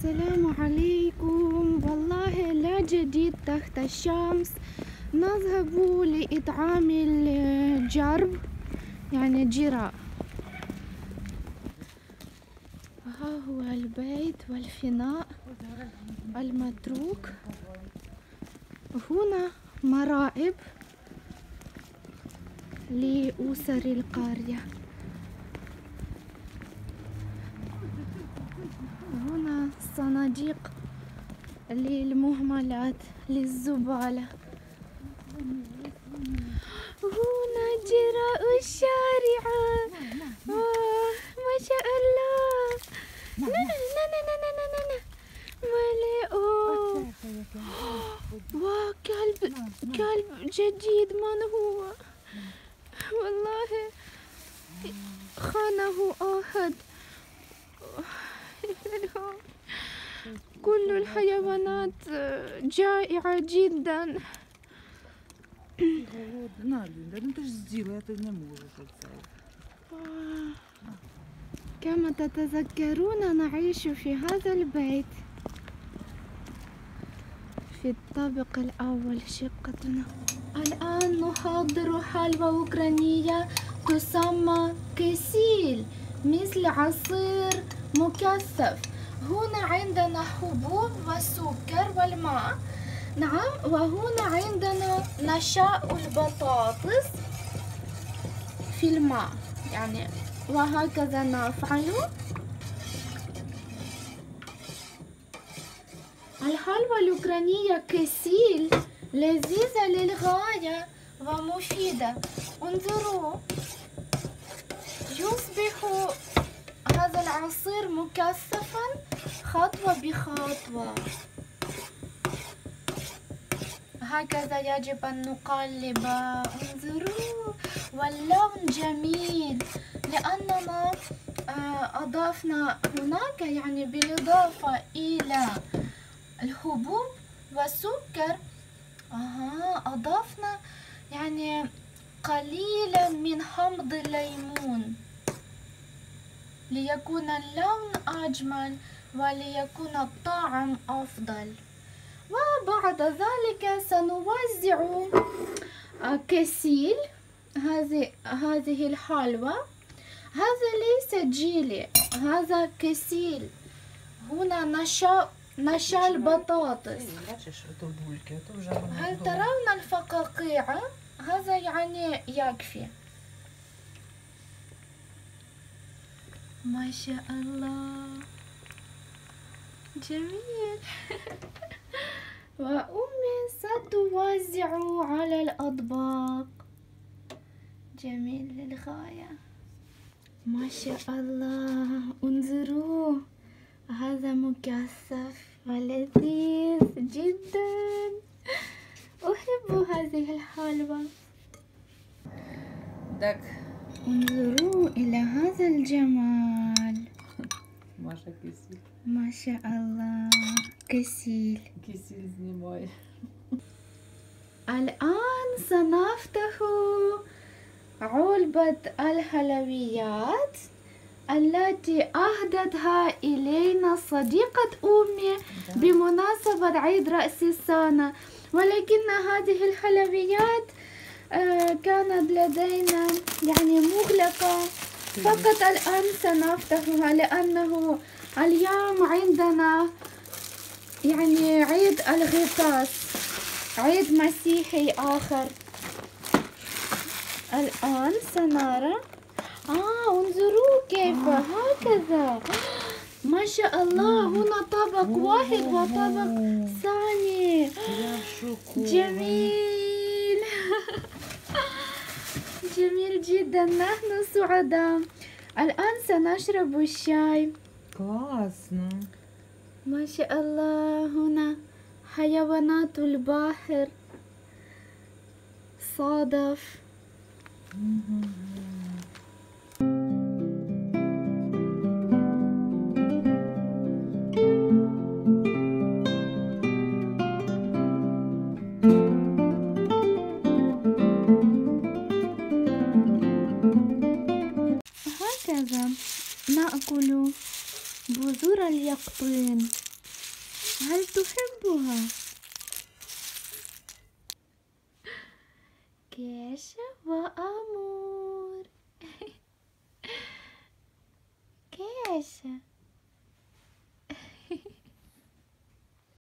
السلام عليكم. والله لا جديد تحت الشمس. نذهب لإطعام الجرب يعني جراء ها هو البيت والفناء المتروك. هنا مرائب لأسر القرية. هنا صناديق للمهملات للزبالة. هنا جراء الشارع. آه ما شاء الله. لا لا لا لا لا لا ولا أوه وكلب كلب جديد. من هو؟ والله خانه أحد. كل الحيوانات جائعة جدا. كما تتذكرون نعيش في هذا البيت. في الطابق الأول شقتنا. الآن نحضر حلوى أوكرانية تسمى كسيل مثل عصير مكثف. هنا عندنا حبوب والسكر والماء. نعم وهنا عندنا نشاء البطاطس في الماء. يعني وهكذا نفعل الحلوى الأوكرانية كسيل لذيذة للغاية ومفيدة. انظروا. يصبح هذا العصير مكثفا خطوة بخطوة. هكذا يجب أن نقلب. انظروا واللون جميل. لأننا آه، أضفنا هناك يعني بالإضافة إلى الحبوب والسكر. أها أضفنا يعني قليلا من حمض الليمون. ليكون اللون أجمل وليكون الطعم أفضل. وبعد ذلك سنوزع كسيل هذه هذه الحلوى. هذا ليس جيلي هذا كسيل هنا نشا نشا البطاطس. هل ترون الفقاقيع؟ هذا يعني يكفي. ما شاء الله. جميل. وأمي ستوزع على الأطباق. جميل للغاية. ما شاء الله. انظروا هذا مكثف ولذيذ جدا. أحب هذه الحلوى. دك. انظروا إلى هذا الجمال. ما شاء الله كسيل كسيل زنيموي الآن سنفتح علبة الحلويات التي أهدتها إلينا صديقة أمي بمناسبة عيد رأس السنة ولكن هذه الحلويات كانت لدينا يعني مغلقة فقط الآن سنفتحها لأنه اليوم عندنا يعني عيد الغطاس عيد مسيحي آخر. الآن سنرى. آه انظروا كيف هكذا. ما شاء الله هنا طبق واحد وطبق ثاني. جميل. جدا نحن سعداء الآن سنشرب الشاي Класно. ما شاء الله هنا حيوانات البحر صادف نأكل بذور اليقطين هل تحبها؟ كيشة